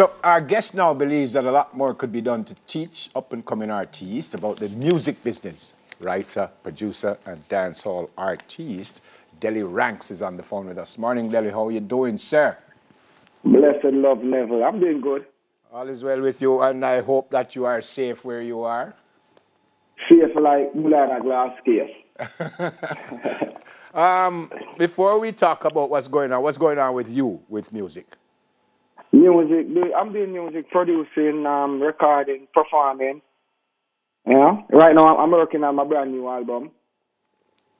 So our guest now believes that a lot more could be done to teach up-and-coming artists about the music business. Writer, producer, and dancehall artist Delly Ranks is on the phone with us. Morning, Delly. How are you doing, sir? Blessed love level. I'm doing good. All is well with you, and I hope that you are safe where you are. Safe like Mulana glass case. um, before we talk about what's going on, what's going on with you with music? Music. I'm doing music, producing, um, recording, performing. Yeah. Right now, I'm working on my brand new album.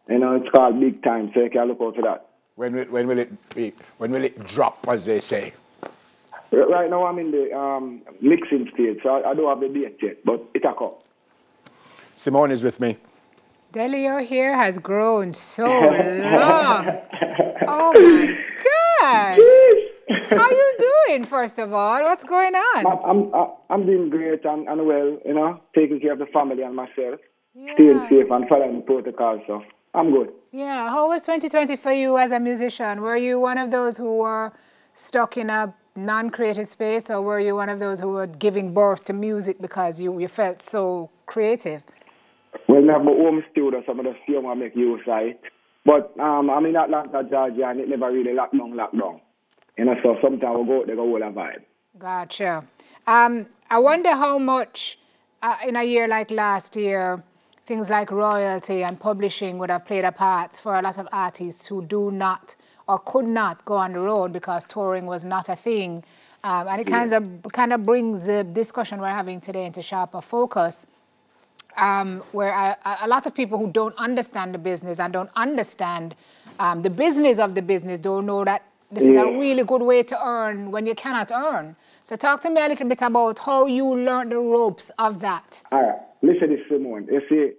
You know, it's called Big Time, so you can look out for that. When will, when will it be? When will it drop, as they say? Right now, I'm in the um, mixing stage, so I, I, don't have the date yet, but it'll come. Simone is with me. Delly, your hair has grown so long. oh my God. How you doing, first of all? What's going on? I'm, I'm, I'm doing great and, and well, you know, taking care of the family and myself, yeah. staying safe and following the protocol, so I'm good. Yeah. How was 2020 for you as a musician? Were you one of those who were stuck in a non-creative space or were you one of those who were giving birth to music because you, you felt so creative? Well, I have my home studio, so I'm just still want to make use of it. But um, I'm in Atlanta, Georgia, and it never really locked down, locked down. You know, so sometimes we go out there, go hold a vibe. Gotcha. Um, I wonder how much uh, in a year like last year, things like royalty and publishing would have played a part for a lot of artists who do not or could not go on the road because touring was not a thing. Um, and it yeah. kind of kind of brings the discussion we're having today into sharper focus um, where I, a lot of people who don't understand the business and don't understand um, the business of the business don't know that this yeah. is a really good way to earn when you cannot earn. So talk to me a little bit about how you learned the ropes of that. All right. Listen this, Simone. You see,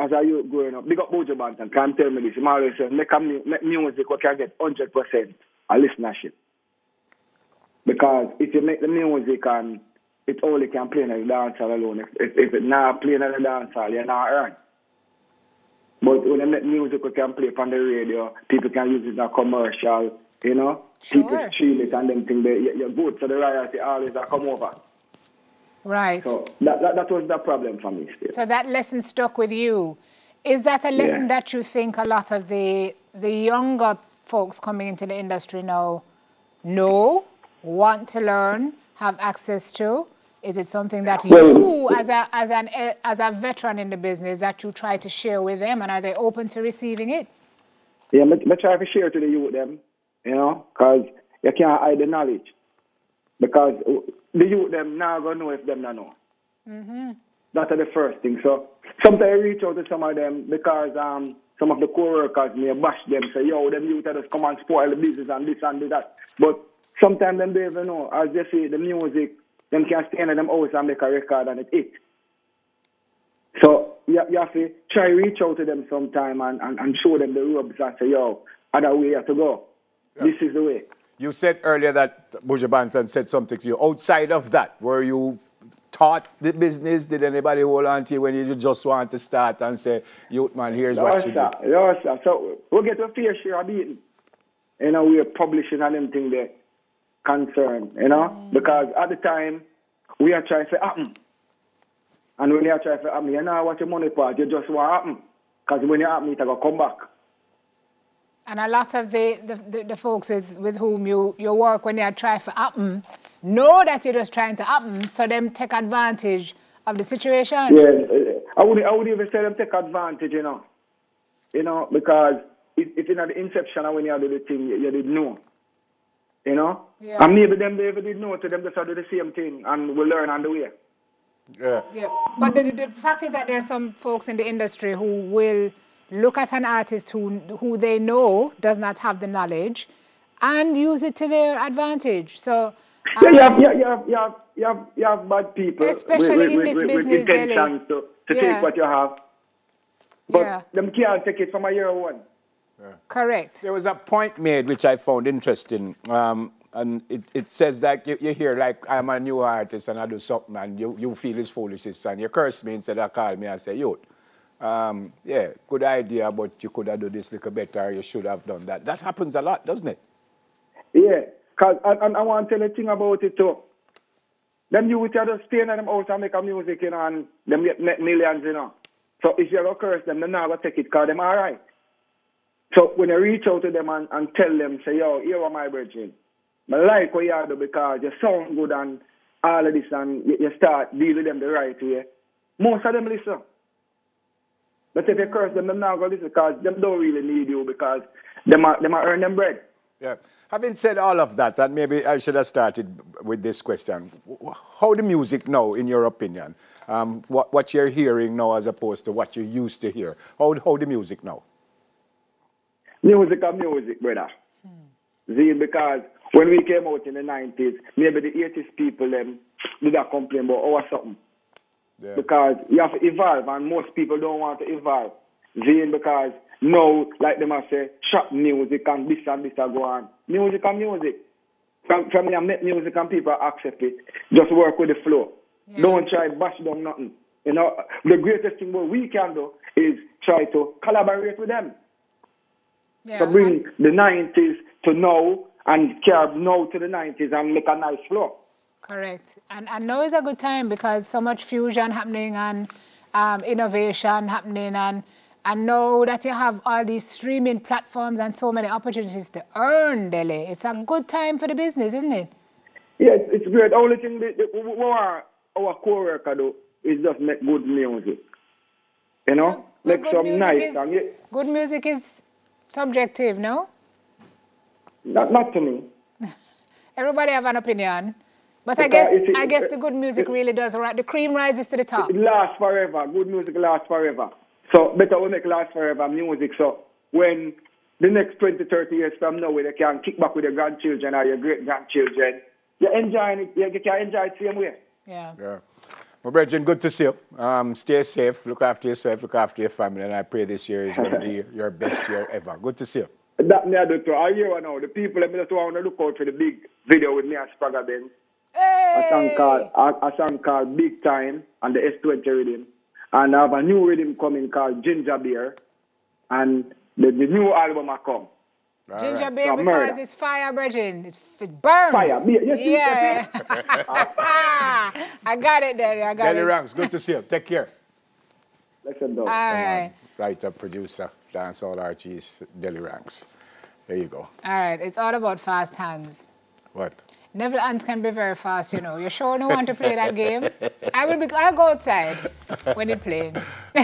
as I was growing up, big up Buju Banton can tell me this. Always say, make, a, make music we can get 100% a listenership. Because if you make the music and it only can play in the dance hall alone. If, if, if it not playing in the dance hall, you're not earn. But when you make music, we can play on the radio. People can use it in a commercial, you know. Sure. People stream it and them think they, you're good. So the royalty always come over. Right. So that, that, that was the problem for me still. So that lesson stuck with you. Is that a lesson yeah. that you think a lot of the the younger folks coming into the industry now know, want to learn, have access to? Is it something that you, as a, as, an, as a veteran in the business, that you try to share with them, and are they open to receiving it? Yeah, I try to share to the youth them, you know, because you can't hide the knowledge. Because the youth them now going to know if them not know. Mm-hmm. That's the first thing. So sometimes I reach out to some of them because um, some of the co-workers may bash them, say, yo, them youth just come and spoil the business and this and that. But sometimes them don't even know. As they say, the music them can stay in them house and make a record and it hit. So you, you have to try reach out to them sometime and, and, and show them the ropes and say, yo, other way you have to go. This is the way. You said earlier that Buju Banton said something to you. Outside of that, were you taught the business? Did anybody hold on to you when you just want to start and say, youth man, here's no, what sir. you do? No, sir. So we'll get a fair share of beating. You know, we're publishing and them thing there concern, you know, mm. because at the time we are trying to happen. And when you are trying to happen, you know what your money part, you just want to happen. Because when you happen, it's going to come back. And a lot of the, the, the, the folks with, with whom you, you work when they are trying to happen know that you're just trying to happen, so them take advantage of the situation. Yeah, uh, I would I would even say them take advantage, you know. You know, because it, it's in the inception when you do the thing, you, you didn't know. You know? Yeah. And maybe them they ever did know to them just do the same thing and we learn on the way. Yeah. Yeah. But the, the fact is that there are some folks in the industry who will look at an artist who who they know does not have the knowledge and use it to their advantage. So um, yeah, you have, you, have, you, have, you, have, you, have, you have bad people. Especially with, in with, this with, business, with intention to, to yeah. take what you have. But yeah. them can't take it from a year one. Yeah. Correct. There was a point made which I found interesting. Um, and it, it says that you, you hear like I'm a new artist and I do something and you, you feel it's foolishness and you curse me instead of call me and say, yo, um, yeah, good idea, but you could have done this a little better, you should have done that. That happens a lot, doesn't it? Yeah, Cause, and, and I want to tell you a thing about it too. Them youth are just staying at them house and make a music, you know, and them get make millions, you know. So if you go curse them, they're not going to take it because them all right. So when you reach out to them and, and tell them, say, yo, here are my brethren. I like what you do because you sound good and all of this and you, you start dealing with them the right way. Most of them listen. But if you curse them, they're not going to listen because them don't really need you because them are, them are earn them bread. Yeah. Having said all of that, and maybe I should have started with this question. How the music now, in your opinion? Um, what, what you're hearing now as opposed to what you used to hear? How, how the music now? Music and music, brother. Hmm. See, because when we came out in the 90s, maybe the 80s people them did not complain about our something. Yeah. Because you have to evolve, and most people don't want to evolve. See, because now, like them I say, shop music and this and this are go on. Music and music. From, from me, I make music and people accept it. Just work with the flow. Yeah. Don't try bash down nothing. You know, the greatest thing what we can do is try to collaborate with them. Yeah, to bring the 90s to now and carve now to the 90s and make a nice flow. Correct. And, and now is a good time because so much fusion happening and um, innovation happening and and now that you have all these streaming platforms and so many opportunities to earn, Delly, it's a good time for the business, isn't it? Yes, it's great. The only thing that, that our, our core worker do is just make good music. You know? Well, make some nice is, song. Good music is subjective, no? Not, not to me. Everybody have an opinion. But I guess uh, it, I guess uh, the good music it, really does right. The cream rises to the top. It lasts forever. Good music lasts forever. So better we make last forever music. So when the next 20, 30 years from now, when you can kick back with your grandchildren or your great grandchildren, you're enjoying it. You can enjoy it the same way. Yeah. Yeah. Well, Bridget, good to see you. Um, stay safe, look after yourself, look after your family, and I pray this year is going to be your best year ever. Good to see you. That me I do too. I hear now. The people, let me just want to look out for the big video with me and Spragga Benz. Hey! A song called, a, a song called Big Time and the S20 rhythm. And I have a new rhythm coming called Ginger Beer. And the, the new album will come. All Ginger right. beer so because murder. it's fire, Bridget. It's, it burns. Fire. Yes, yeah. I got it, Daddy. I got Daddy it. Ranks, good to see you. Take care. Listen, though. All right. Writer, producer, dancehall artist, Delly Ranks. There you go. All right. It's all about fast hands. What? Neville Ants can be very fast, you know. You sure no want to play that game? I will be, I'll go outside when you're playing.